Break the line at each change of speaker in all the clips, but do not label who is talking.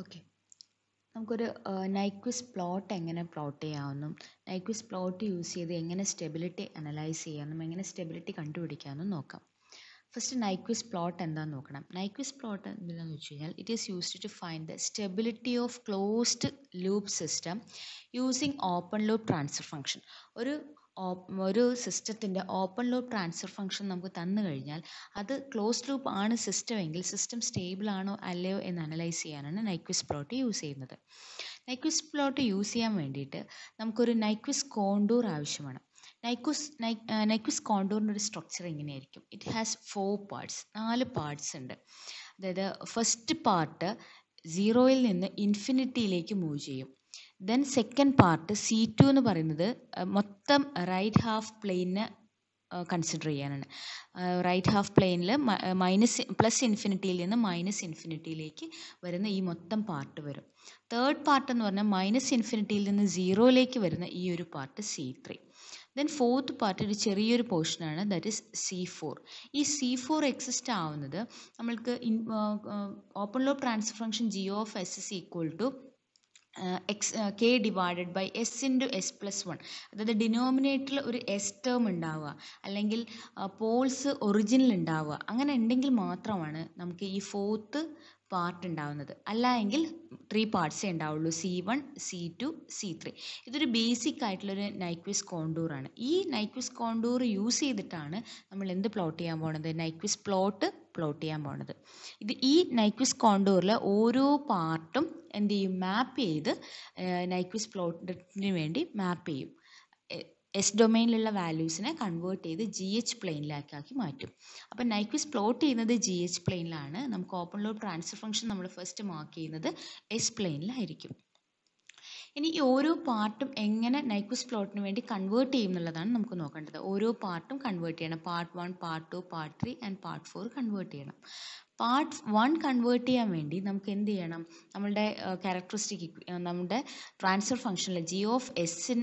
Okay നമുക്കൊരു Nyquist plot എങ്ങനെ plot ചെയ്യാമെന്നും നൈക്വിസ് പ്ലോട്ട് യൂസ് ചെയ്ത് എങ്ങനെ സ്റ്റെബിലിറ്റി അനലൈസ് ചെയ്യാമെന്നും എങ്ങനെ സ്റ്റെബിലിറ്റി കണ്ടുപിടിക്കാമെന്നും നോക്കാം. ഫസ്റ്റ് നൈക്വിസ് പ്ലോട്ട് എന്താണെന്ന് നോക്കണം. നൈക്വിസ് പ്ലോട്ട് എന്താണെന്ന് വെച്ച് കഴിഞ്ഞാൽ it is used to find the stability of closed loop system using open loop transfer function ഒരു ഒരു സിസ്റ്റത്തിന്റെ ഓപ്പൺ ലൂപ്പ് ട്രാൻസ്ഫർ ഫംഗ്ഷൻ നമുക്ക് തന്നു കഴിഞ്ഞാൽ അത് ക്ലോസ് ലൂപ്പ് ആണ് സിസ്റ്റം എങ്കിൽ സിസ്റ്റം സ്റ്റേബിൾ ആണോ അല്ലയോ എന്ന് അനലൈസ് ചെയ്യാനാണ് നൈക്വിസ് പ്ലോട്ട് യൂസ് ചെയ്യുന്നത്. നൈക്വിസ് പ്ലോട്ട് യൂസ് ചെയ്യാൻ വേണ്ടിയിട്ട് നമുക്കൊരു നൈക്വിസ് കോണ്ടൂർ ആവശ്യമാണ്. നൈക്വിസ് നൈക്വിസ് കോണ്ടൂറിന്റെ ഒരു സ്ട്രക്ചർ ഇങ്ങനെയായിരിക്കും ഇറ്റ് ഹാസ് ഫോർ പാർട്സ് നാല് പാർട്സ് ഉണ്ട്. അതായത് ഫസ്റ്റ് പാർട്ട് സീറോയിൽ നിന്ന് ഇൻഫിനിറ്റിയിലേക്ക് മൂവ് ചെയ്യും. Then second part C two എന്ന് പറയുന്നത് മൊത്തം റൈറ്റ് ഹാഫ് പ്ലെയിനെ കൺസിഡർ ചെയ്യാനാണ്. റൈറ്റ് ഹാഫ് പ്ലെയിനിൽ മൈനസ് പ്ലസ് ഇൻഫിനിറ്റിയിൽ നിന്ന് മൈനസ് ഇൻഫിനിറ്റിയിലേക്ക് വരുന്ന ഈ മൊത്തം പാർട്ട് വരും. തേർഡ് പാർട്ട് എന്ന് പറഞ്ഞാൽ മൈനസ് ഇൻഫിനിറ്റിയിൽ നിന്ന് സീറോയിലേക്ക് വരുന്ന ഈ ഒരു part C three then fourth part ഒരു ചെറിയൊരു പോർഷനാണ് ദാറ്റ് ഇസ് സി ഫോർ ഈ സി ഫോർ എക്സിസ്റ്റ് ആവുന്നത് നമ്മൾക്ക് open loop transfer function G of S is equal to X K divided by S into S plus one അതായത് ഡിനോമിനേറ്ററിൽ ഒരു S term ഉണ്ടാവുക. അല്ലെങ്കിൽ പോൾസ് ഒറിജിനൽ ഉണ്ടാവുക. അങ്ങനെ ഉണ്ടെങ്കിൽ മാത്രമാണ് നമുക്ക് ഈ ഫോർത്ത് പാർട്ട് ഉണ്ടാവുന്നത്. അല്ല എങ്കിൽ ത്രീ പാർട്സേ ഉണ്ടാവുള്ളൂ. C one C two C three ഇതൊരു ബേസിക് ആയിട്ടുള്ളൊരു നൈക്വിസ് കോണ്ടൂറാണ് ഈ നൈക്വിസ് കോണ്ടൂർ യൂസ് ചെയ്തിട്ടാണ് നമ്മൾ എന്ത് പ്ലോട്ട് ചെയ്യാൻ പോണത്? നൈക്വിസ് പ്ലോട്ട് പ്ലോട്ട് ചെയ്യാൻ പോണത്. ഇത് ഈ നൈക്വിസ് കോണ്ടൂറിൽ ഓരോ പാർട്ടും എന്ത് ചെയ്യും? മാപ്പ് ചെയ്ത് നൈക്വിസ് പ്ലോട്ടിന് വേണ്ടി മാപ്പ് ചെയ്യും. എസ് ഡൊമൈനിലുള്ള വാല്യൂസിനെ കൺവേർട്ട് ചെയ്ത് ജി എച്ച് പ്ലെയിനിലേക്കാക്കി മാറ്റും. അപ്പം നൈക്വിസ് പ്ലോട്ട് ചെയ്യുന്നത് ജി എച്ച് പ്ലെയിനിലാണ് നമുക്ക് ഓപ്പൺ ലോഡ് ട്രാൻസ്ഫർ ഫംഗ്ഷൻ നമ്മൾ ഫസ്റ്റ് മാർക്ക് ചെയ്യുന്നത് എസ് പ്ലെയിനിലായിരിക്കും ഇനി ഈ ഓരോ പാർട്ടും എങ്ങനെ നൈക്വിസ് പ്ലോട്ടിന് വേണ്ടി കൺവേർട്ട് ചെയ്യും എന്നുള്ളതാണ് നമുക്ക് നോക്കേണ്ടത്. ഓരോ പാർട്ടും കൺവേർട്ട് ചെയ്യണം. Part one part two part three and part four convert ചെയ്യണം. പാർട്ട് വൺ കൺവേർട്ട് ചെയ്യാൻ വേണ്ടി നമുക്ക് എന്ത് ചെയ്യണം? നമ്മളുടെ ക്യാരക്ടറിസ്റ്റിക് നമ്മുടെ ട്രാൻസ്ഫർ ഫംഗ്ഷനിൽ ജി ഓഫ് എസ്സിൻ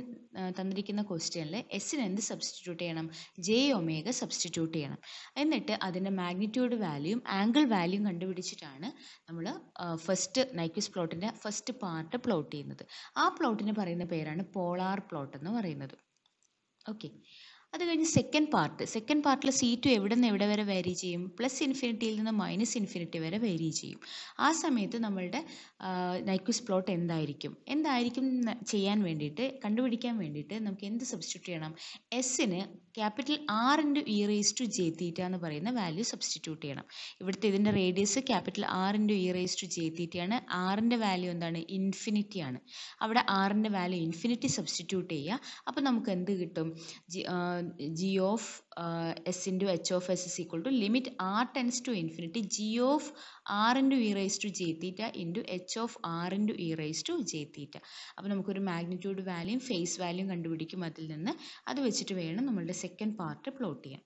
തന്നിരിക്കുന്ന ക്വസ്റ്റ്യനിൽ എസ്സിന് എന്ത് സബ്സ്റ്റിറ്റ്യൂട്ട് ചെയ്യണം? ജെ ഒമേഗ സബ്സ്റ്റിറ്റ്യൂട്ട് ചെയ്യണം. എന്നിട്ട് അതിന്റെ മാഗ്നിറ്റ്യൂഡ് വാല്യൂം ആംഗിൾ വാല്യൂം കണ്ടുപിടിച്ചിട്ടാണ് നമ്മൾ ഫസ്റ്റ് നൈക്വിസ് പ്ലോട്ടിന്റെ ഫസ്റ്റ് പാർട്ട് പ്ലോട്ട് ചെയ്യുന്നത്. ആ പ്ലോട്ടിന് പറയുന്ന പേരാണ് പോളാർ പ്ലോട്ട് എന്ന് പറയുന്നത്. ഓക്കെ അത് കഴിഞ്ഞ് സെക്കൻഡ് പാർട്ട് സെക്കൻഡ് പാർട്ടിൽ സി ടു എവിടെ നിന്ന് എവിടെ വരെ വേരി ചെയ്യും? പ്ലസ് ഇൻഫിനിറ്റിയിൽ നിന്ന് മൈനസ് ഇൻഫിനിറ്റി വരെ വേരി ചെയ്യും. ആ സമയത്ത് നമ്മളുടെ നൈക്വിസ് പ്ലോട്ട് എന്തായിരിക്കും? എന്തായിരിക്കും ചെയ്യാൻ വേണ്ടിയിട്ട് കണ്ടുപിടിക്കാൻ വേണ്ടിയിട്ട് നമുക്ക് എന്ത് സബ്സ്റ്റിറ്റ്യൂട്ട് ചെയ്യണം? എസ്സിന് capital R into E raise to J theta എന്ന് പറയുന്ന വാല്യൂ സബ്സ്റ്റിറ്റ്യൂട്ട് ചെയ്യണം. ഇവിടുത്തെ ഇതിന്റെ radius capital R into E raise to J തീറ്റയാണ് ആറിന്റെ വാല്യൂ എന്താണ്? ഇൻഫിനിറ്റി ആണ്. അവിടെ ആറിന്റെ വാല്യൂ ഇൻഫിനിറ്റി സബ്സ്റ്റിറ്റ്യൂട്ട് ചെയ്യുക. അപ്പോൾ നമുക്ക് എന്ത് കിട്ടും? G of S into H of S is equal to limit R tends to infinity G of R into E raise to J theta into H of R into E raise to J theta അപ്പോൾ നമുക്കൊരു magnitude വാല്യൂം face വാല്യൂം കണ്ടുപിടിക്കും അതിൽ നിന്ന്. അത് വെച്ചിട്ട് വേണം നമ്മളുടെ second part plot ചെയ്യാൻ.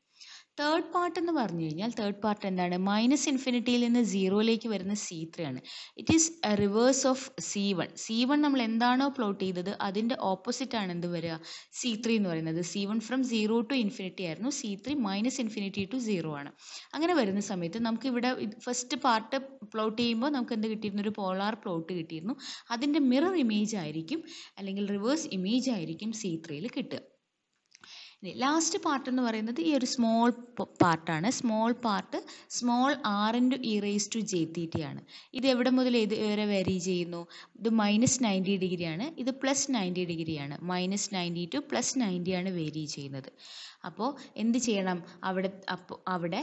തേർഡ് പാർട്ട് എന്ന് പറഞ്ഞു കഴിഞ്ഞാൽ തേർഡ് പാർട്ട് എന്താണ്? മൈനസ് ഇൻഫിനിറ്റിയിൽ നിന്ന് സീറോയിലേക്ക് വരുന്ന സി ത്രീ ആണ്. It is reverse of C one C one നമ്മൾ എന്താണോ പ്ലോട്ട് ചെയ്തത് അതിന്റെ ഓപ്പോസിറ്റ് ആണ് എന്ത് വരിക? സി ത്രീ എന്ന് പറയുന്നത്. C one from zero to infinity ആയിരുന്നു. C three minus infinity to zero ആണ്. അങ്ങനെ വരുന്ന സമയത്ത് നമുക്ക് ഇവിടെ ഫസ്റ്റ് പാർട്ട് പ്ലോട്ട് ചെയ്യുമ്പോൾ നമുക്ക് എന്ത് കിട്ടിയിരുന്നു? ഒരു പോളാർ പ്ലോട്ട് കിട്ടിയിരുന്നു. അതിന്റെ മിറർ ഇമേജ് ആയിരിക്കും അല്ലെങ്കിൽ റിവേഴ്സ് ഇമേജ് ആയിരിക്കും സി ത്രീയിൽ കിട്ടുക. ലാസ്റ്റ് പാർട്ട് എന്ന് പറയുന്നത് ഈ ഒരു സ്മോൾ പാർട്ടാണ് small part small R into E raise to J ആണ്. ഇത് എവിടെ മുതൽ ഏത് വരെ വെരി ചെയ്യുന്നു? ഇത് മൈനസ് നയന്റി ഡിഗ്രിയാണ് ഇത് പ്ലസ് നയന്റി ഡിഗ്രിയാണ് മൈനസ് നയന്റി ടു പ്ലസ് നയന്റിയാണ് വേരി ചെയ്യുന്നത്. അപ്പോൾ എന്ത് ചെയ്യണം? അവിടെ അപ്പോൾ അവിടെ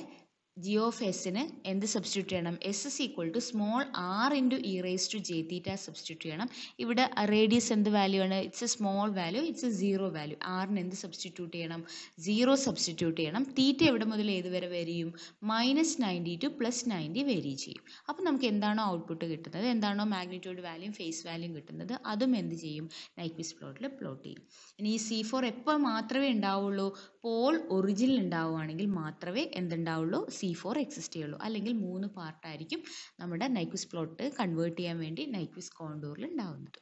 ജി ഓഫ് എസിന് എന്ത് സബ്സ്റ്റിറ്റ്യൂട്ട് ചെയ്യണം? S is equal to small R into E raise to J theta substitute ചെയ്യണം. ഇവിടെ റേഡിയസ് എന്ത് വാല്യൂ ആണ്? It's a small value it's a zero value ആറിന് എന്ത് സബ്സ്റ്റിറ്റ്യൂട്ട് ചെയ്യണം? സീറോ സബ്സ്റ്റിറ്റ്യൂട്ട് ചെയ്യണം. തീറ്റ എവിടെ മുതൽ ഏത് വരെ വരിയും? Minus ninety to plus ninety vary ചെയ്യും. അപ്പോൾ നമുക്ക് എന്താണോ ഔട്ട്പുട്ട് കിട്ടുന്നത്? എന്താണോ മാഗ്നിറ്റ്യൂഡ് വാല്യൂം ഫേസ് വാല്യൂം കിട്ടുന്നത്? അതും എന്ത് ചെയ്യും? നൈക്വിസ് പ്ലോട്ടിൽ പ്ലോട്ട് ചെയ്യും. ഇനി ഈ സി ഫോർ എപ്പോൾ മാത്രമേ ഉണ്ടാവുള്ളൂ? പോൾ ഒറിജിനൽ ഉണ്ടാവുകയാണെങ്കിൽ മാത്രമേ എന്തുണ്ടാവുള്ളൂ? സി ഫോർ എക്സിസ്റ്റ് ചെയ്യുള്ളൂ. അല്ലെങ്കിൽ മൂന്ന് പാർട്ടായിരിക്കും നമ്മുടെ നൈക്വിസ് പ്ലോട്ട് കൺവേർട്ട് ചെയ്യാൻ വേണ്ടി നൈക്വിസ് കോണ്ടൂറിൽ ഉണ്ടാവുന്നത്.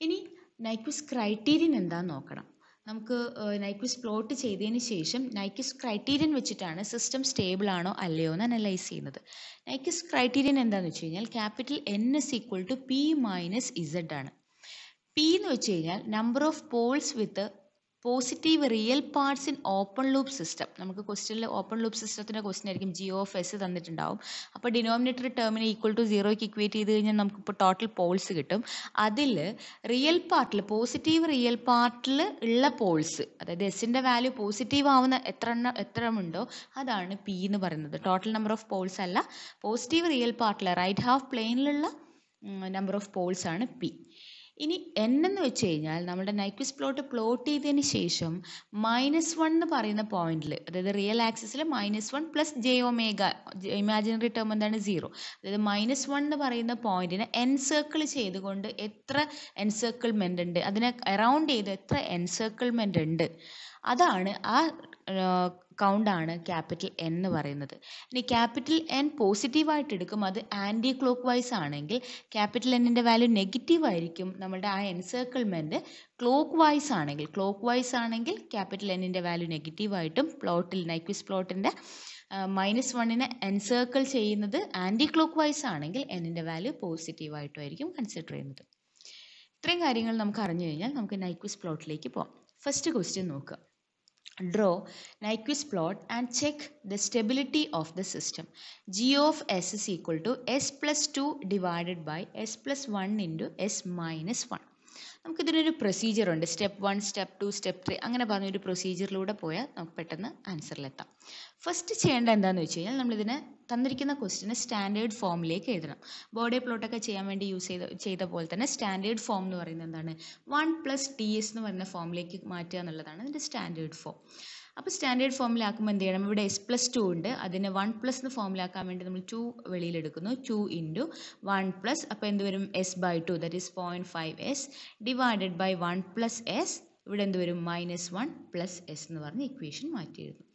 ഇനി നൈക്വിസ് ക്രൈറ്റീരിയൻ എന്താന്ന് നോക്കണം. നമുക്ക് നൈക്വിസ് പ്ലോട്ട് ചെയ്തതിന് ശേഷം നൈക്വിസ് ക്രൈറ്റീരിയൻ വെച്ചിട്ടാണ് സിസ്റ്റം സ്റ്റേബിൾ ആണോ അല്ലയോ എന്ന് അനലൈസ് ചെയ്യുന്നത്. നൈക്വിസ് ക്രൈറ്റീരിയൻ എന്താണെന്ന് വെച്ച് കഴിഞ്ഞാൽ capital N S equal to P minus Z ആണ്. പി എന്ന് വെച്ച് കഴിഞ്ഞാൽ number of poles with positive real parts in open loop system നമുക്ക് ക്വസ്റ്റ്യനിൽ ഓപ്പൺ ലൂപ്പ് സിസ്റ്റത്തിന്റെ ക്വസ്റ്റ്യൻ ആയിരിക്കും. ജി ഓഫ് എസ് തന്നിട്ടുണ്ടാവും. അപ്പോൾ ഡിനോമിനേറ്റർ ടേമിനെ ഈക്വൽ ടു സീറോയ്ക്ക് ഇക്വേറ്റ് ചെയ്ത് കഴിഞ്ഞാൽ നമുക്കിപ്പോൾ ടോട്ടൽ പോൾസ് കിട്ടും. അതിൽ റിയൽ പാർട്ടിൽ പോസിറ്റീവ് റിയൽ പാർട്ടിൽ ഉള്ള പോൾസ് അതായത് എസിന്റെ വാല്യൂ പോസിറ്റീവ് ആവുന്ന എത്ര എത്ര ഉണ്ടോ അതാണ് പി എന്ന് പറയുന്നത്. ടോട്ടൽ നമ്പർ ഓഫ് പോൾസ് അല്ല. പോസിറ്റീവ് റിയൽ പാർട്ടിൽ റൈറ്റ് ഹാഫ് പ്ലെയിനിലുള്ള നമ്പർ ഓഫ് പോൾസ് ആണ് പി ഇനി എൻ എന്ന് വെച്ച് കഴിഞ്ഞാൽ നമ്മുടെ നൈക്വിസ് പ്ലോട്ട് പ്ലോട്ട് ചെയ്തതിന് ശേഷം മൈനസ് വൺ എന്ന് പറയുന്ന പോയിന്റിൽ അതായത് റിയൽ ആക്സിസിൽ minus one plus J omega imaginary term എന്താണ്? സീറോ അതായത് മൈനസ് വൺ എന്ന് പറയുന്ന പോയിന്റിനെ എൻ സർക്കിൾ ചെയ്തുകൊണ്ട് എത്ര എൻസർക്കിൾമെന്റ് ഉണ്ട്? അതിനെ അറൗണ്ട് ചെയ്ത് എത്ര എൻസർക്കിൾമെന്റ് ഉണ്ട്? അതാണ് ആ കൗണ്ടാണ് ക്യാപിറ്റൽ എൻ എന്ന് പറയുന്നത്. ഇനി ക്യാപിറ്റൽ എൻ പോസിറ്റീവായിട്ട് എടുക്കും. അത് ആന്റി ക്ലോക്ക് വൈസ് ആണെങ്കിൽ ക്യാപിറ്റൽ എന്നിന്റെ വാല്യൂ നെഗറ്റീവ് ആയിരിക്കും. നമ്മുടെ ആ എൻസർക്കിൾമെന്റ് ക്ലോക്ക് വൈസ് ആണെങ്കിൽ ക്ലോക്ക് വൈസ് ആണെങ്കിൽ ക്യാപിറ്റൽ എന്നിന്റെ വാല്യൂ നെഗറ്റീവ് ആയിട്ടും പ്ലോട്ടിൽ നൈക്വിസ് പ്ലോട്ടിന്റെ മൈനസ് വണ്ണിനെ എൻസേർക്കിൾ ചെയ്യുന്നത് ആന്റി ക്ലോക്ക് വൈസ് ആണെങ്കിൽ എന്നിന്റെ വാല്യൂ പോസിറ്റീവ് ആയിട്ടുമായിരിക്കും കൺസിഡർ ചെയ്യുന്നത്. ഇത്രയും കാര്യങ്ങൾ നമുക്ക് അറിഞ്ഞു കഴിഞ്ഞാൽ നമുക്ക് നൈക്വിസ് പ്ലോട്ടിലേക്ക് പോകാം. ഫസ്റ്റ് ക്വസ്റ്റ്യൻ നോക്കുക. Draw Nyquist plot and check the stability of the system. G of S is equal to S plus 2 divided by S plus 1 into S minus 1. നമുക്കിതിനൊരു പ്രൊസീജിയർ ഉണ്ട്. Step one step two step three അങ്ങനെ പറഞ്ഞൊരു പ്രൊസീജിയറിലൂടെ പോയാൽ നമുക്ക് പെട്ടെന്ന് ആൻസറിലെത്താം first ചെയ്യേണ്ട എന്താണെന്ന് വെച്ച് കഴിഞ്ഞാൽ നമ്മളിതിനെ തന്നിരിക്കുന്ന ക്വസ്റ്റിന് സ്റ്റാൻഡേർഡ് ഫോമിലേക്ക് എഴുതണം. ബോഡി പ്ലോട്ടൊക്കെ ചെയ്യാൻ വേണ്ടി യൂസ് ചെയ്ത ചെയ്ത പോലെ തന്നെ സ്റ്റാൻഡേർഡ് ഫോം എന്ന് പറയുന്നത് എന്താണ്? വൺ പ്ലസ് ടി എസ് എന്ന് പറയുന്ന ഫോമിലേക്ക് മാറ്റുക എന്നുള്ളതാണ് ഇതിന്റെ സ്റ്റാൻഡേർഡ് ഫോം അപ്പോൾ സ്റ്റാൻഡേർഡ് ഫോമിലാക്കുമ്പോൾ എന്ത് ചെയ്യണം? ഇവിടെ എസ് പ്ലസ് ടു ഉണ്ട്. അതിനെ വൺ പ്ലസ് എന്ന് ഫോമിലാക്കാൻ വേണ്ടി നമ്മൾ ടു വെളിയിലെടുക്കുന്നു. ടു ഇന്റു വൺ പ്ലസ് അപ്പോൾ എന്ത് വരും? S by two that is point five S divided by one plus S ഇവിടെ എന്ത് വരും? മൈനസ് വൺ പ്ലസ് എസ് എന്ന് പറഞ്ഞ് ഇക്വേഷൻ മാറ്റി എഴുതുന്നു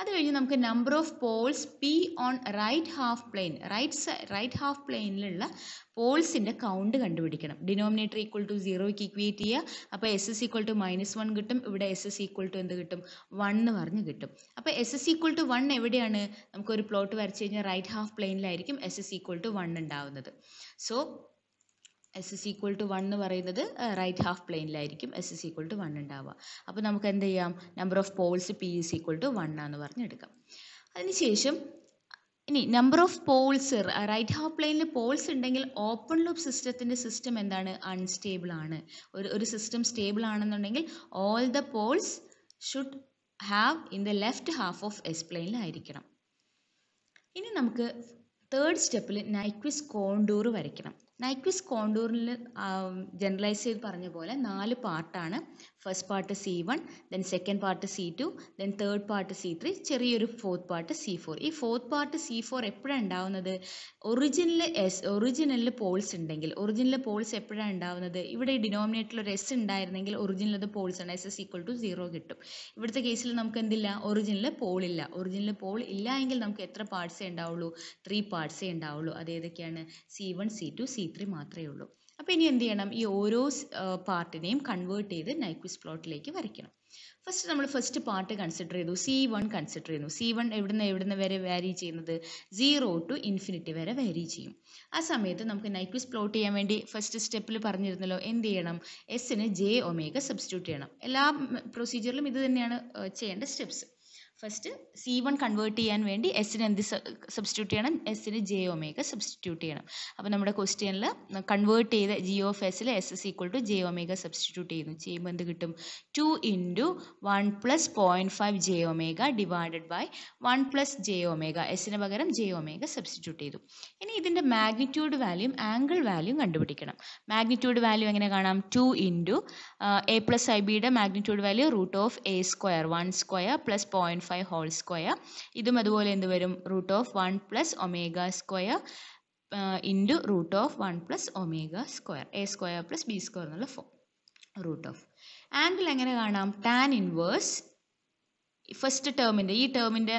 അത് കഴിഞ്ഞ് നമുക്ക് number of poles P on right half plane right right half പ്ലെയിനിലുള്ള പോൾസിന്റെ കൗണ്ട് കണ്ടുപിടിക്കണം. ഡിനോമിനേറ്റർ ഈക്വൽ ടു സീറോയ്ക്ക് ഇക്വേറ്റ് ചെയ്യുക. അപ്പോൾ S S equal to minus one കിട്ടും. ഇവിടെ എസ് എസ് ഈക്വൽ ടു എന്ത് കിട്ടും? വൺ എന്ന് പറഞ്ഞ് കിട്ടും. അപ്പോൾ S S equal to one എവിടെയാണ്? നമുക്കൊരു പ്ലോട്ട് വരച്ച് കഴിഞ്ഞാൽ right half പ്ലെയിനിലായിരിക്കും S S equal to one ഉണ്ടാവുന്നത്. So S S equal to one എന്ന് പറയുന്നത് right half പ്ലെയിനിലായിരിക്കും S S equal to one ഉണ്ടാവുക. അപ്പോൾ നമുക്ക് എന്ത് ചെയ്യാം? Number of poles P is equal to one ആണെന്ന് പറഞ്ഞ് എടുക്കാം അതിനുശേഷം ഇനി number of poles right half പ്ലെയിനിൽ പോൾസ് ഉണ്ടെങ്കിൽ ഓപ്പൺ ലൂപ്പ് സിസ്റ്റത്തിന്റെ സിസ്റ്റം എന്താണ്? അൺസ്റ്റേബിൾ ആണ്. ഒരു ഒരു സിസ്റ്റം സ്റ്റേബിൾ ആണെന്നുണ്ടെങ്കിൽ all the poles should have in the left half of S പ്ലെയിനിലായിരിക്കണം ഇനി നമുക്ക് തേർഡ് സ്റ്റെപ്പിൽ നൈക്വിസ് കോണ്ടൂർ വരയ്ക്കണം. നൈക്വിസ് കോണ്ടൂറിൽ ജനറലൈസ് ചെയ്ത് പറഞ്ഞ പോലെ നാല് പാർട്ടാണ് first part C one then second part C two then third part C three ചെറിയൊരു ഫോർത്ത് പാർട്ട് സി ഫോർ ഈ ഫോർത്ത് പാർട്ട് സി ഫോർ എപ്പോഴാണ് ഉണ്ടാവുന്നത്? ഒറിജിനൽ എസ് ഒറിജിനലിൽ പോൾസ് ഉണ്ടെങ്കിൽ ഒറിജിനൽ പോൾസ് എപ്പോഴാണ് ഉണ്ടാവുന്നത്? ഇവിടെ ഡിനോമിനേറ്ററിൽ ഒരു എസ് ഉണ്ടായിരുന്നെങ്കിൽ ഒറിജിനൽ അത് പോൾസ് ആണ്. S S equal to zero കിട്ടും. ഇവിടുത്തെ കേസിൽ നമുക്ക് എന്തില്ല? ഒറിജിനൽ പോൾ ഇല്ല. ഒറിജിനൽ പോൾ ഇല്ല എങ്കിൽ നമുക്ക് എത്ര പാർട്സേ ഉണ്ടാവുള്ളൂ? ത്രീ പാർട്സേ ഉണ്ടാവുള്ളൂ. അത് ഏതൊക്കെയാണ്? C one C two C three മാത്രമേ ഉള്ളൂ. അപ്പോൾ ഇനി എന്ത് ചെയ്യണം? ഈ ഓരോ പാർട്ടിനെയും കൺവേർട്ട് ചെയ്ത് നൈക്വിസ് പ്ലോട്ടിലേക്ക് വരയ്ക്കണം. ഫസ്റ്റ് നമ്മൾ ഫസ്റ്റ് പാർട്ട് കൺസിഡർ ചെയ്തു. സി വൺ കൺസിഡർ ചെയ്യുന്നു. സി വൺ എവിടുന്ന് എവിടുന്ന് വരെ വാരി ചെയ്യുന്നത്? സീറോ ടു ഇൻഫിനിറ്റി വരെ വാരി ചെയ്യും. ആ സമയത്ത് നമുക്ക് നൈക്വിസ് പ്ലോട്ട് ചെയ്യാൻ വേണ്ടി ഫസ്റ്റ് സ്റ്റെപ്പിൽ പറഞ്ഞിരുന്നല്ലോ എന്ത് ചെയ്യണം? എസിന് ജെ ഒമേഗ സബ്സ്റ്റിറ്റ്യൂട്ട് ചെയ്യണം. എല്ലാ പ്രൊസീജിയറിലും ഇത് തന്നെയാണ് ചെയ്യേണ്ട steps first C one convert ചെയ്യാൻ വേണ്ടി എസിന് എന്ത് സബ്സ്റ്റിറ്റ്യൂട്ട് ചെയ്യണം? എസിന് ജെ ഒമേഗ സബ്സ്റ്റിറ്റ്യൂട്ട് ചെയ്യണം. അപ്പോൾ നമ്മുടെ ക്വസ്റ്റ്യനിൽ കൺവേർട്ട് ചെയ്ത ജി ഓഫ് എസിൽ S S equal to J omega substitute ചെയ്യുന്നു. ചെയ്യുമ്പോൾ എന്ത് കിട്ടും? Two into one plus point five J omega divided by one plus J omega എസിന് പകരം ജെ ഒമേഗ സബ്സ്റ്റിറ്റ്യൂട്ട് ചെയ്തു. ഇനി ഇതിന്റെ മാഗ്നിറ്റ്യൂഡ് വാല്യൂം ആംഗിൾ വാല്യൂം കണ്ടുപിടിക്കണം. മാഗ്നിറ്റ്യൂഡ് വാല്യൂ എങ്ങനെ കാണാം? Two into A plus I ബിയുടെ magnitude value root of A square one square plus point five whole square ഇതും അതുപോലെ എന്ത് വരും? Root of one plus omega square into root of one plus omega square A square plus B square എന്നുള്ള form root of angle എങ്ങനെ കാണാം? Tan inverse first ടേമിന്റെ ഈ ടേമിന്റെ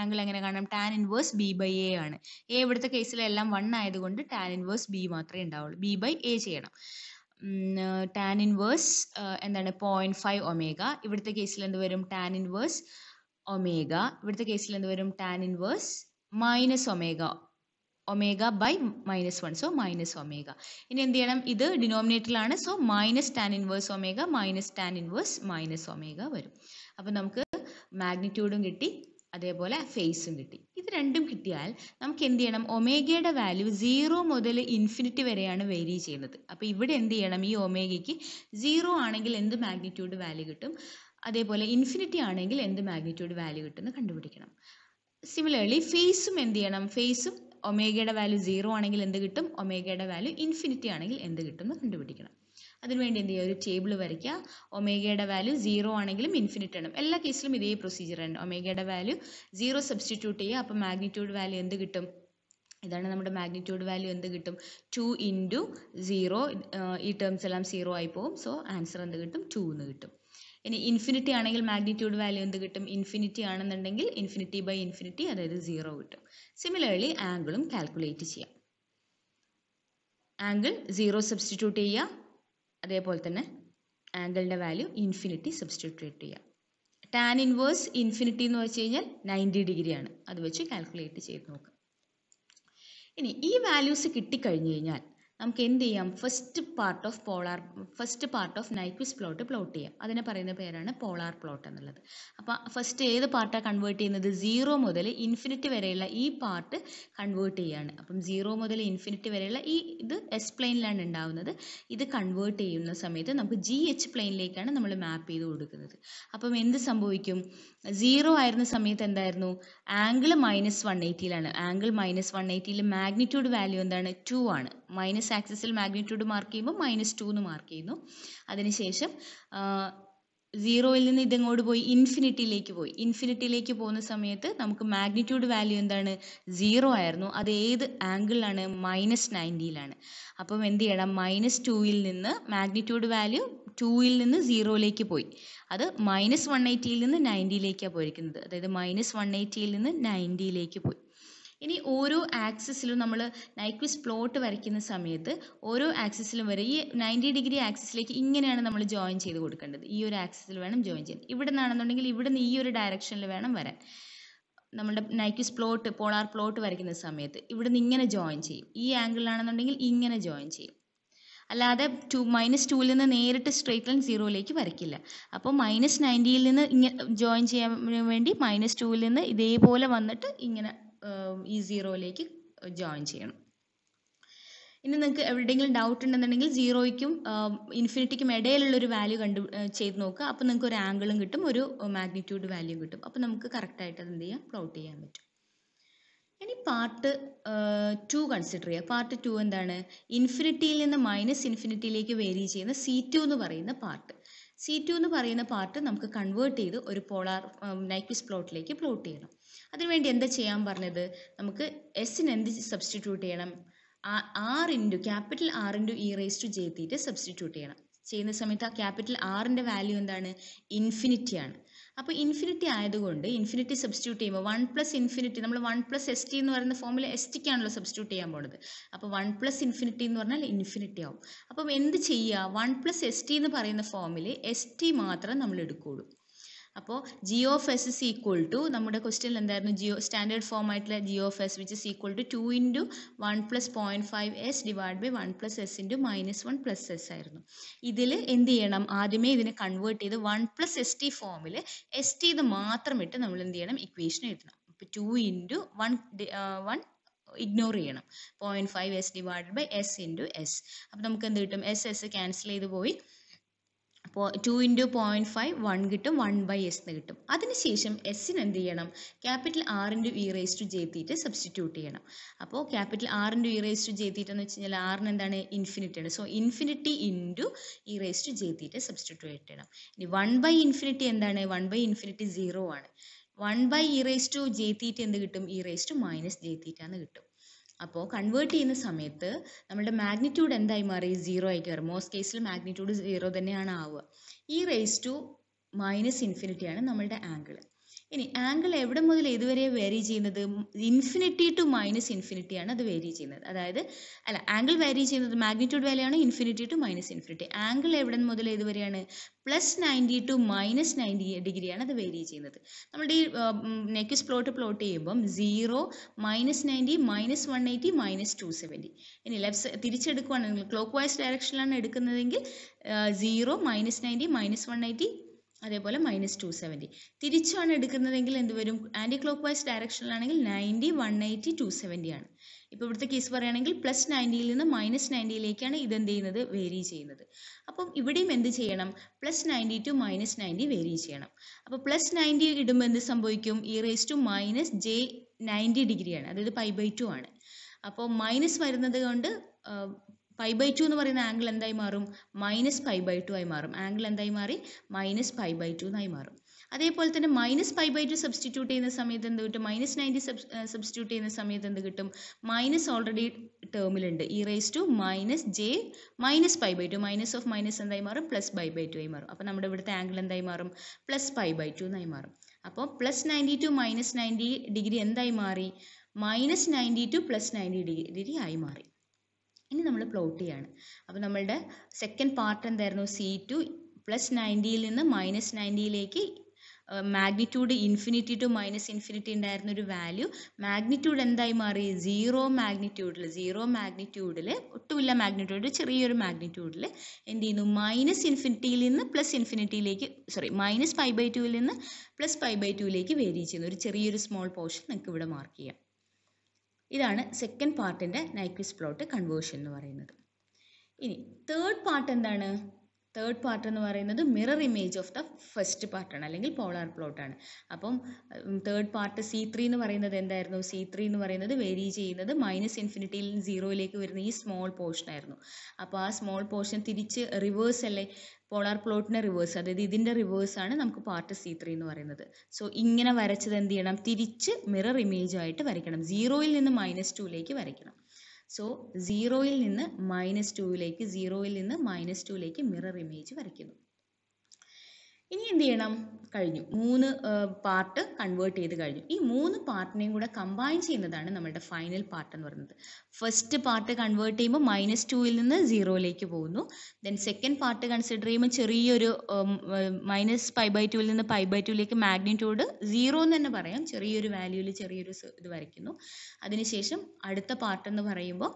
angle എങ്ങനെ കാണാം? Tan inverse B by A ആണ്. A ഇവിടുത്തെ കേസിലെല്ലാം one ആയതുകൊണ്ട് ടാൻ ഇൻവേഴ്സ് ബി മാത്രമേ ഉണ്ടാവുള്ളൂ. ബി ബൈ എ ചെയ്യണം. ടാൻ ഇൻവേഴ്സ് എന്താണ്? പോയിന്റ് ഫൈവ് ഒമേഗ ഇവിടുത്തെ കേസിൽ എന്ത് വരും? ടാൻ ഇൻവേഴ്സ് ഒമേഗ ഇവിടുത്തെ കേസിൽ എന്ത് വരും? Tan inverse minus omega omega by minus one so minus omega ഇനി എന്ത് ചെയ്യണം? ഇത് ഡിനോമിനേറ്ററിലാണ് so minus tan inverse omega minus tan inverse minus omega വരും. അപ്പം നമുക്ക് മാഗ്നിറ്റ്യൂഡും കിട്ടി. അതേപോലെ ഫേസും കിട്ടി. ഇത് രണ്ടും കിട്ടിയാൽ നമുക്ക് എന്ത് ചെയ്യണം? ഒമേഗയുടെ വാല്യൂ സീറോ മുതൽ ഇൻഫിനിറ്റി വരെയാണ് വേരി ചെയ്യുന്നത്. അപ്പോൾ ഇവിടെ എന്ത് ചെയ്യണം? ഈ ഒമേഗയ്ക്ക് സീറോ ആണെങ്കിൽ എന്ത് മാഗ്നിറ്റ്യൂഡ് വാല്യൂ കിട്ടും? അതേപോലെ ഇൻഫിനിറ്റി ആണെങ്കിൽ എന്ത് മാഗ്നിറ്റ്യൂഡ് വാല്യൂ കിട്ടുമെന്ന് കണ്ടുപിടിക്കണം. സിമിലർലി ഫേസും എന്ത് ചെയ്യണം? ഫേസും ഒമേഗയുടെ വാല്യൂ സീറോ ആണെങ്കിൽ എന്ത് കിട്ടും? ഒമേഗയുടെ വാല്യൂ ഇൻഫിനിറ്റി ആണെങ്കിൽ എന്ത് കിട്ടും എന്ന് കണ്ടുപിടിക്കണം. അതിനുവേണ്ടി എന്ത് ചെയ്യുക? ഒരു ടേബിൾ വരയ്ക്കുക. ഒമേഗയുടെ വാല്യൂ സീറോ ആണെങ്കിലും ഇൻഫിനിറ്റ് ആണ്. എല്ലാ കേസിലും ഇതേ പ്രൊസീജിയർ ആണ് ഒമേഗയുടെ വാല്യൂ സീറോ സബ്സ്റ്റിറ്റ്യൂട്ട് ചെയ്യുക. അപ്പോൾ മാഗ്നിറ്റ്യൂഡ് വാല്യൂ എന്ത് കിട്ടും? ഇതാണ് നമ്മുടെ മാഗ്നിറ്റ്യൂഡ് വാല്യൂ എന്ത് കിട്ടും? ടു ഇന്റു സീറോ ഈ ടേംസ് എല്ലാം സീറോ ആയി പോകും. സോ ആൻസർ എന്ത് കിട്ടും? ടു എന്ന് കിട്ടും. ഇനി ഇൻഫിനിറ്റി ആണെങ്കിൽ മാഗ്നിറ്റ്യൂഡ് വാല്യൂ എന്ത് കിട്ടും? ഇൻഫിനിറ്റി ആണെന്നുണ്ടെങ്കിൽ ഇൻഫിനിറ്റി ബൈ ഇൻഫിനിറ്റി അതായത് സീറോ കിട്ടും. സിമിലർലി ആംഗിളും കാൽക്കുലേറ്റ് ചെയ്യാം. ആംഗിൾ സീറോ സബ്സ്റ്റിറ്റ്യൂട്ട് ചെയ്യുക അതേപോലെ തന്നെ ആംഗിളിന്റെ വാല്യൂ ഇൻഫിനിറ്റി സബ്സ്റ്റിറ്റ്യൂട്ട് ചെയ്യുക ടാൻ ഇൻവേഴ്സ് ഇൻഫിനിറ്റി എന്ന് വെച്ച് കഴിഞ്ഞാൽ നയന്റി ഡിഗ്രിയാണ് അത് വെച്ച് കാൽക്കുലേറ്റ് ചെയ്ത് നോക്കാം. ഇനി ഈ വാല്യൂസ് കിട്ടിക്കഴിഞ്ഞ് കഴിഞ്ഞാൽ നമുക്ക് എന്ത് ചെയ്യാം first part of polar first part of Nyquist plot plot ചെയ്യാം. അതിനെ പറയുന്ന പേരാണ് പോളാർ പ്ലോട്ട് എന്നുള്ളത്. അപ്പോൾ ഫസ്റ്റ് ഏത് പാർട്ടാണ് കൺവേർട്ട് ചെയ്യുന്നത്? സീറോ മുതൽ ഇൻഫിനിറ്റി വരെയുള്ള ഈ പാർട്ട് കൺവേർട്ട് ചെയ്യാണ്. അപ്പം സീറോ മുതൽ ഇൻഫിനിറ്റി വരെയുള്ള ഈ ഇത് എസ് പ്ലെയിനിലാണ് ഉണ്ടാവുന്നത്. ഇത് കൺവേർട്ട് ചെയ്യുന്ന സമയത്ത് നമുക്ക് ജി എച്ച് പ്ലെയിനിലേക്കാണ് നമ്മൾ മാപ്പ് ചെയ്ത് കൊടുക്കുന്നത്. അപ്പം എന്ത് സംഭവിക്കും? സീറോ ആയിരുന്ന സമയത്ത് എന്തായിരുന്നു? ആംഗിൾ മൈനസ് വൺ എയ്റ്റിയിലാണ് ആംഗിൾ മൈനസ് വൺ എയ്റ്റിയിൽ മാഗ്നിറ്റ്യൂഡ് വാല്യൂ എന്താണ്? ടു ആണ്. മൈനസ് ആക്സിസിൽ മാഗ്നിറ്റ്യൂഡ് മാർക്ക് ചെയ്യുമ്പോൾ മൈനസ് ടു എന്ന് മാർക്ക് ചെയ്യുന്നു. അതിനുശേഷം സീറോയിൽ നിന്ന് ഇതങ്ങോട്ട് പോയി? ഇൻഫിനിറ്റിയിലേക്ക് പോയി. ഇൻഫിനിറ്റിയിലേക്ക് പോകുന്ന സമയത്ത് നമുക്ക് മാഗ്നിറ്റ്യൂഡ് വാല്യൂ എന്താണ്? സീറോ ആയിരുന്നു. അത് ഏത് ആംഗിളിലാണ് മൈനസ് നയന്റിയിലാണ് അപ്പം എന്ത് ചെയ്യണം? മൈനസ് ടൂയിൽ നിന്ന് മാഗ്നിറ്റ്യൂഡ് വാല്യൂ ടൂയിൽ നിന്ന് സീറോയിലേക്ക് പോയി. അത് മൈനസ് വൺ എയ്റ്റിയിൽ നിന്ന് നയന്റിയിലേക്കാണ് പോയിരിക്കുന്നത്. അതായത് മൈനസ് വൺ എയ്റ്റിയിൽ നിന്ന് നയന്റിയിലേക്ക് പോയി. ഇനി ഓരോ ആക്സിസിലും നമ്മൾ നൈക്വിസ് പ്ലോട്ട് വരയ്ക്കുന്ന സമയത്ത് ഓരോ ആക്സിസിലും വരെ ഈ നയന്റി ഡിഗ്രി ആക്സിസിലേക്ക് ഇങ്ങനെയാണ് നമ്മൾ ജോയിൻ ചെയ്ത് കൊടുക്കേണ്ടത്. ഈ ഒരു ആക്സിസിൽ വേണം ജോയിൻ ചെയ്യാൻ. ഇവിടെ നിന്നാണെന്നുണ്ടെങ്കിൽ ഇവിടെ നിന്ന് ഈ ഒരു ഡയറക്ഷനിൽ വേണം വരാൻ. നമ്മുടെ നൈക്വിസ് പ്ലോട്ട് പോളാർ പ്ലോട്ട് വരയ്ക്കുന്ന സമയത്ത് ഇവിടെ നിന്ന് ഇങ്ങനെ ജോയിൻ ചെയ്യും. ഈ ആംഗിളിലാണെന്നുണ്ടെങ്കിൽ ഇങ്ങനെ ജോയിൻ ചെയ്യും. അല്ലാതെ ടു മൈനസ് ടൂവിൽ നിന്ന് നേരിട്ട് സ്ട്രേറ്റ് ലൈൻ സീറോയിലേക്ക് വരയ്ക്കില്ല. അപ്പോൾ മൈനസ് നയന്റിയിൽ നിന്ന് ഇങ്ങനെ ജോയിൻ ചെയ്യാൻ വേണ്ടി മൈനസ് ടൂവിൽ നിന്ന് ഇതേപോലെ വന്നിട്ട് ഇങ്ങനെ ഈ സീറോയിലേക്ക് ജോയിൻ ചെയ്യണം. ഇനി നിങ്ങൾക്ക് എവിടെയെങ്കിലും ഡൗട്ട് ഉണ്ടെന്നുണ്ടെങ്കിൽ സീറോയ്ക്കും ഇൻഫിനിറ്റിക്കും ഇടയിലുള്ള ഒരു വാല്യൂ കണ്ടു ചെയ്ത് നോക്കുക. അപ്പോൾ നിങ്ങൾക്ക് ഒരു ആംഗിളും കിട്ടും ഒരു മാഗ്നിറ്റ്യൂഡ് വാല്യൂ കിട്ടും. അപ്പോൾ നമുക്ക് കറക്റ്റായിട്ട് എന്ത് ചെയ്യാം? പ്ലോട്ട് ചെയ്യാൻ പറ്റും. ഇനി പാർട്ട് ടു കൺസിഡർ ചെയ്യുക. പാർട്ട് ടു എന്താണ്? ഇൻഫിനിറ്റിയിൽ നിന്ന് മൈനസ് ഇൻഫിനിറ്റിയിലേക്ക് വേരി ചെയ്യുന്ന സി ടു എന്ന് പറയുന്ന പാർട്ട് സി ടു എന്ന് പറയുന്ന പാർട്ട് നമുക്ക് കൺവേർട്ട് ചെയ്ത് ഒരു പോളാർ നൈക്വിസ് പ്ലോട്ടിലേക്ക് പ്ലോട്ട് ചെയ്യണം. അതിനുവേണ്ടി എന്താ ചെയ്യാൻ പറഞ്ഞത്? നമുക്ക് എസിന് എന്ത് സബ്സ്റ്റിറ്റ്യൂട്ട് ചെയ്യണം? R into capital R into E raise to J theta substitute ചെയ്യണം. ചെയ്യുന്ന സമയത്ത് ആ ക്യാപിറ്റൽ ആറിന്റെ വാല്യൂ എന്താണ്? ഇൻഫിനിറ്റി ആണ്. അപ്പോൾ ഇൻഫിനിറ്റി ആയതുകൊണ്ട് ഇൻഫിനിറ്റി സബ്സ്റ്റിറ്റ്യൂട്ട് ചെയ്യുമ്പോൾ വൺ പ്ലസ് ഇൻഫിനിറ്റി നമ്മൾ വൺ പ്ലസ് എസ് ടി എന്ന് പറയുന്ന ഫോമിൽ എസ് ടിക്കാണല്ലോ സബ്സ്റ്റിറ്റ്യൂട്ട് ചെയ്യാൻ പോകുന്നത് അപ്പോൾ വൺ പ്ലസ് ഇൻഫിനിറ്റി എന്ന് പറഞ്ഞാൽ ഇൻഫിനിറ്റി ആവും. അപ്പം എന്ത് ചെയ്യുക? വൺ പ്ലസ് എസ് ടി എന്ന് പറയുന്ന ഫോമിൽ എസ് ടി മാത്രം നമ്മൾ എടുക്കുകയുള്ളൂ അപ്പോൾ G of S is equal to നമ്മുടെ ക്വസ്റ്റ്യൻ എന്തായിരുന്നു? ജിയോ സ്റ്റാൻഡേർഡ് ഫോം ആയിട്ടുള്ള G of S which is equal to two into one plus point five S divide by one plus S into minus one plus S ആയിരുന്നു. ഇതിൽ എന്ത് ചെയ്യണം? ആദ്യമേ ഇതിനെ കൺവേർട്ട് ചെയ്ത് വൺ പ്ലസ് എസ് ടി ഫോമിൽ S T ഇത് മാത്രം ഇട്ട് നമ്മൾ എന്ത് ചെയ്യണം? ഇക്വേഷൻ എഴുതണം. അപ്പോൾ two into one one ignore ചെയ്യണം. Point five S divide by S into S അപ്പോൾ നമുക്ക് എന്ത് കിട്ടും? എസ് എസ് ക്യാൻസൽ ചെയ്ത് പോയി. Two into point five one കിട്ടും വൺ ബൈ എസ് എന്ന് കിട്ടും. അതിനുശേഷം എസ്സിന് എന്ത് ചെയ്യണം? Capital R into E raise to J substitute ചെയ്യണം. അപ്പോൾ capital R into E raise to J എന്ന് വെച്ച് കഴിഞ്ഞാൽ ആറിന് എന്താണ്? ഇൻഫിനിറ്റി ആണ്. So infinity into E raise to J substitute ചെയ്യണം. ഇനി വൺ ബൈ ഇൻഫിനിറ്റി എന്താണ്? വൺ ബൈ ഇൻഫിനിറ്റി സീറോ ആണ്. One by E raise to J എന്ത് കിട്ടും? E raise to minus J കിട്ടും. അപ്പോൾ കൺവേർട്ട് ചെയ്യുന്ന സമയത്ത് നമ്മുടെ മാഗ്നിറ്റ്യൂഡ് എന്തായി മാറി? സീറോ ആയി കയറും. മോസ്റ്റ് കേസിൽ മാഗ്നിറ്റ്യൂഡ് സീറോ തന്നെയാണ് ആവുക. ഈ റേസ് ടു മൈനസ് ഇൻഫിനിറ്റിയാണ് നമ്മളുടെ ആംഗിൾ ഇനി ആംഗിൾ എവിടെ മുതൽ ഇതുവരെ വേരി ചെയ്യുന്നത്? ഇൻഫിനിറ്റി ടു മൈനസ് ഇൻഫിനിറ്റി ആണ് അത് വേരി ചെയ്യുന്നത്. അതായത് അല്ല ആംഗിൾ വേരി ചെയ്യുന്നത് magnitude value infinity to minus infinity angle എവിടെ മുതൽ ഇതുവരെയാണ് plus ninety to minus ninety ഡിഗ്രിയാണ് അത് വേരി ചെയ്യുന്നത്. നമ്മുടെ ഈ നെക്സ് പ്ലോട്ട് പ്ലോട്ട് ചെയ്യുമ്പം zero minus ninety minus one eighty minus two seventy ഇനി ലെഫ്റ്റ് തിരിച്ചെടുക്കുകയാണെങ്കിൽ ക്ലോക്ക് വൈസ് ഡയറക്ഷനിലാണ് എടുക്കുന്നതെങ്കിൽ zero minus ninety minus one eighty അതേപോലെ മൈനസ് ടു സെവന്റി തിരിച്ചാണ് എടുക്കുന്നതെങ്കിൽ എന്ത് വരും? Anti clock vice ഡയറക്ഷനിലാണെങ്കിൽ ninety one eighty two seventy ആണ്. ഇപ്പോൾ ഇവിടുത്തെ കേസ് പറയുകയാണെങ്കിൽ പ്ലസ് നയന്റിയിൽ നിന്ന് മൈനസ് നയന്റിയിലേക്കാണ് ഇതെന്ത് ചെയ്യുന്നത്? വേരി ചെയ്യുന്നത്. അപ്പം ഇവിടെയും എന്ത് ചെയ്യണം? Plus ninety to minus ninety vary ചെയ്യണം. അപ്പോൾ പ്ലസ് നയന്റി ഇടുമ്പോൾ എന്ത് സംഭവിക്കും? E raise to minus J ninety ഡിഗ്രിയാണ് അതായത് പൈ ബൈ ടു ആണ്. അപ്പോൾ മൈനസ് വരുന്നത് കൊണ്ട് പൈ ബൈ ടു എന്ന് പറയുന്ന ആംഗിൾ എന്തായി മാറും? മൈനസ് ഫൈവ് ബൈ ടു ആയി മാറും. ആംഗിൾ എന്തായി മാറി? മൈനസ് ഫൈവ് ബൈ ടു എന്നായി മാറും. അതേപോലെ തന്നെ minus five by two substitute ചെയ്യുന്ന സമയത്ത് എന്ത് കിട്ടും? മൈനസ് നയന്റി സബ്സ്റ്റിറ്റ്യൂട്ട് ചെയ്യുന്ന സമയത്ത് എന്ത് കിട്ടും? Minus already ടേമിലുണ്ട് E raise to minus J minus five by two minus of minus എന്തായി മാറും? പ്ലസ് ഫൈവ് ബൈ ടു ആയി മാറും. അപ്പോൾ നമ്മുടെ ഇവിടുത്തെ ആംഗിൾ എന്തായി മാറും? പ്ലസ് ഫൈവ് ബൈ ടു എന്നായി മാറും. അപ്പോൾ plus ninety to minus ninety degree എന്തായി മാറി? Minus ninety to plus ninety degree ആയി മാറി. ഇനി നമ്മൾ പ്ലോട്ട് ചെയ്യാണ്. അപ്പോൾ നമ്മളുടെ സെക്കൻഡ് പാർട്ട് എന്തായിരുന്നു? സി ടു പ്ലസ് നയന്റിയിൽ നിന്ന് minus നയന്റിയിലേക്ക് magnitude infinity to minus infinity ഉണ്ടായിരുന്ന ഒരു വാല്യൂ മാഗ്നിറ്റ്യൂഡ് എന്തായി മാറി? സീറോ മാഗ്നിറ്റ്യൂഡിൽ സീറോ മാഗ്നിറ്റ്യൂഡിൽ ഒട്ടുമില്ല മാഗ്നിറ്റ്യൂഡ് ചെറിയൊരു മാഗ്നിറ്റ്യൂഡിൽ എന്ത് ചെയ്യുന്നു? മൈനസ് ഇൻഫിനിറ്റിയിൽ നിന്ന് പ്ലസ് ഇൻഫിനിറ്റിയിലേക്ക് സോറി മൈനസ് ഫൈവ് ബൈ ടുവിൽ നിന്ന് പ്ലസ് ഫൈവ് ബൈ ടുവിലേക്ക് വേരി ചെയ്യുന്നു. ഒരു ചെറിയൊരു സ്മോൾ പോർഷൻ നിങ്ങൾക്ക് ഇവിടെ മാർക്ക് ചെയ്യാം. ഇതാണ് സെക്കൻഡ് പാർട്ടിന്റെ നൈക്വിസ് പ്ലോട്ട് കൺവേർഷൻ എന്ന് പറയുന്നത്. ഇനി തേർഡ് പാർട്ട് എന്താണ്? തേർഡ് പാർട്ട് എന്ന് പറയുന്നത് mirror image of the first പാർട്ടാണ് അല്ലെങ്കിൽ പോളാർ പ്ലോട്ടാണ് അപ്പം തേർഡ് പാർട്ട് സി ത്രീ എന്ന് പറയുന്നത് എന്തായിരുന്നു? സി ത്രീ എന്ന് പറയുന്നത് വേരി ചെയ്യുന്നത് മൈനസ് ഇൻഫിനിറ്റിയിൽ സീറോയിലേക്ക് വരുന്ന ഈ സ്മോൾ പോർഷൻ ആയിരുന്നു. അപ്പോൾ ആ സ്മോൾ പോർഷൻ തിരിച്ച് റിവേഴ്സ് അല്ലേ? പോളാർ പ്ലോട്ടിന്റെ റിവേഴ്സ് അതായത് ഇതിന്റെ ആണ് നമുക്ക് പാർട്ട് സി ത്രീ എന്ന് പറയുന്നത്. സോ ഇങ്ങനെ വരച്ചത് എന്ത് ചെയ്യണം? തിരിച്ച് മിറർ ഇമേജ് ആയിട്ട് വരയ്ക്കണം. സീറോയിൽ നിന്ന് മൈനസ് ടുവിലേക്ക് വരയ്ക്കണം. സോ സീറോയിൽ നിന്ന് മൈനസ് ടുവിലേക്ക് സീറോയിൽ നിന്ന് മൈനസ് ടുവിലേക്ക് മിറർ ഇമേജ് വരയ്ക്കുന്നു. ഇനി എന്ത് ചെയ്യണം? കഴിഞ്ഞു. മൂന്ന് പാർട്ട് കൺവേർട്ട് ചെയ്ത് കഴിഞ്ഞു. ഈ മൂന്ന് പാർട്ടിനെയും കൂടെ കമ്പൈൻ ചെയ്യുന്നതാണ് നമ്മുടെ ഫൈനൽ പാർട്ട് എന്ന് പറയുന്നത്. ഫസ്റ്റ് പാർട്ട് കൺവേർട്ട് ചെയ്യുമ്പോൾ മൈനസ് ടുവിൽ നിന്ന് സീറോയിലേക്ക് പോകുന്നു. ദെൻ സെക്കൻഡ് പാർട്ട് കൺസിഡർ ചെയ്യുമ്പോൾ ചെറിയൊരു മൈനസ് പൈ ബൈ ടുവിൽ നിന്ന് പൈ ബൈ ടുവിലേക്ക് മാഗ്നിറ്റ്യൂഡ് സീറോ എന്ന് തന്നെ പറയാം. ചെറിയൊരു വാല്യൂവിൽ ചെറിയൊരു ഇത് വരയ്ക്കുന്നു. അതിനുശേഷം അടുത്ത പാർട്ട് എന്ന് പറയുമ്പോൾ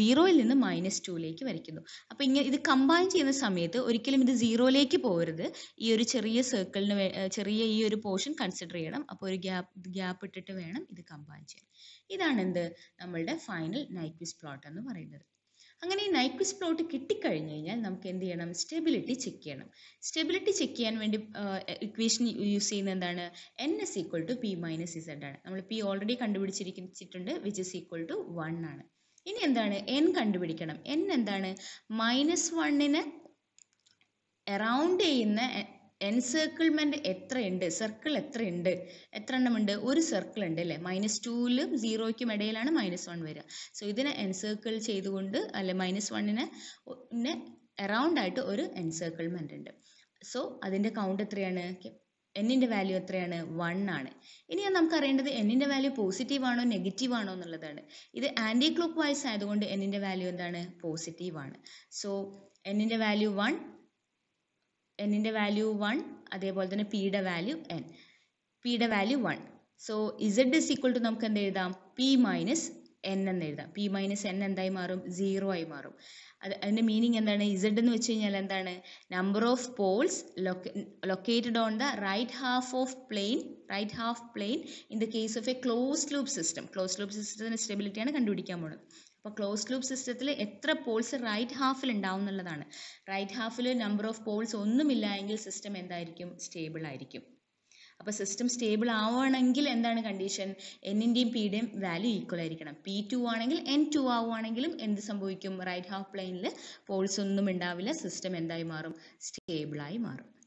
സീറോയിൽ നിന്ന് മൈനസ് ടുവിലേക്ക് വരയ്ക്കുന്നു. അപ്പോൾ ഇങ്ങനെ ഇത് കമ്പൈൻ ചെയ്യുന്ന സമയത്ത് ഒരിക്കലും ഇത് സീറോയിലേക്ക് പോകരുത്. ഈ ഒരു ചെറിയ സർക്കിളിന് ചെറിയ ഈ ഒരു പോർഷൻ കൺസിഡർ ചെയ്യണം. അപ്പോൾ ഒരു ഗ്യാപ്പ് ഗ്യാപ്പ് ഇട്ടിട്ട് വേണം ഇത് കമ്പൈൻ ചെയ്യാൻ. ഇതാണ് എന്ത്? നമ്മളുടെ ഫൈനൽ നൈക്വിസ് പ്ലോട്ട് എന്ന് പറയുന്നത്. അങ്ങനെ ഈ നൈക്വിസ് പ്ലോട്ട് കിട്ടിക്കഴിഞ്ഞ് കഴിഞ്ഞാൽ നമുക്ക് എന്ത് ചെയ്യണം? സ്റ്റെബിലിറ്റി ചെക്ക് ചെയ്യണം. സ്റ്റെബിലിറ്റി ചെക്ക് ചെയ്യാൻ വേണ്ടി ഇക്വേഷൻ യൂസ് ചെയ്യുന്ന എന്താണ്? N is equal to P minus Z ആണ്. നമ്മൾ P already കണ്ടുപിടിച്ചിരിച്ചിട്ടുണ്ട് which is equal to one ആണ്. ഇനി എന്താണ്? എൻ കണ്ടുപിടിക്കണം. എൻ എന്താണ്? മൈനസ് വണ്ണിന് അറൗണ്ട് ചെയ്യുന്ന എൻസർക്കിൾമെന്റ് എത്രയുണ്ട്? സർക്കിൾ എത്രയുണ്ട്? എത്ര എണ്ണമുണ്ട് ഒരു സർക്കിൾ ഉണ്ട് അല്ലേ? മൈനസ് ടൂവിലും സീറോയ്ക്കും ഇടയിലാണ് മൈനസ് വൺ വരിക. സോ ഇതിനെ എൻസർക്കിൾ ചെയ്തുകൊണ്ട് അല്ലെ മൈനസ് വണ്ണിന് എറൗണ്ട് ആയിട്ട് ഒരു എൻസർക്കിൾമെന്റ് ഉണ്ട്. സോ അതിന്റെ കൗണ്ട് എത്രയാണ്? എന്നിന്റെ വാല്യൂ എത്രയാണ്? വൺ ആണ്. ഇനി നമുക്ക് അറിയേണ്ടത് എന്നിന്റെ വാല്യൂ പോസിറ്റീവ് ആണോ നെഗറ്റീവ് ആണോ എന്നുള്ളതാണ്. ഇത് ആന്റി ക്ലോക്ക് വൈസ് ആയതുകൊണ്ട് എന്നിന്റെ വാല്യൂ എന്താണ്? പോസിറ്റീവ് ആണ്. സോ എന്നിന്റെ വാല്യൂ വൺ എന്നിന്റെ വാല്യൂ വൺ അതേപോലെ തന്നെ പിയുടെ വാല്യൂ എൻ പിയുടെ value one so Z is equal to നമുക്ക് എന്ത് എഴുതാം? പി മൈനസ് എൻ എന്ന് എഴുതാം. പി മൈനസ് എൻ എന്തായി മാറും? സീറോ ആയി മാറും. അത് അതിന്റെ മീനിങ് എന്താണ്? ഇസഡ് എന്ന് വെച്ച് കഴിഞ്ഞാൽ എന്താണ്? Number of poles located on the right half of plane right half plane in the case of a close loop system close loop സിസ്റ്റത്തിന്റെ സ്റ്റെബിലിറ്റിയാണ് കണ്ടുപിടിക്കാൻ പോകുന്നത് അപ്പോൾ ക്ലോസ് ലൂപ്പ് സിസ്റ്റത്തിൽ എത്ര പോൾസ് റൈറ്റ് ഹാഫിൽ ഉണ്ടാവും എന്നുള്ളതാണ്. Right Hafil number of Paul's ഒന്നുമില്ല എങ്കിൽ സിസ്റ്റം എന്തായിരിക്കും? സ്റ്റേബിൾ ആയിരിക്കും. അപ്പോൾ സിസ്റ്റം സ്റ്റേബിൾ ആവുകയാണെങ്കിൽ എന്താണ് കണ്ടീഷൻ എന്നിന്റെയും പിയുടെയും വാല്യൂ ഈക്വൽ ആയിരിക്കണം. പി ടു ആണെങ്കിൽ എൻ ടു ആവുകയാണെങ്കിലും എന്ത് സംഭവിക്കും? റൈറ്റ് ഹാഫ് പ്ലെയിനിൽ പോൾസ് ഒന്നും ഉണ്ടാവില്ല. സിസ്റ്റം എന്തായി മാറും? സ്റ്റേബിളായി മാറും.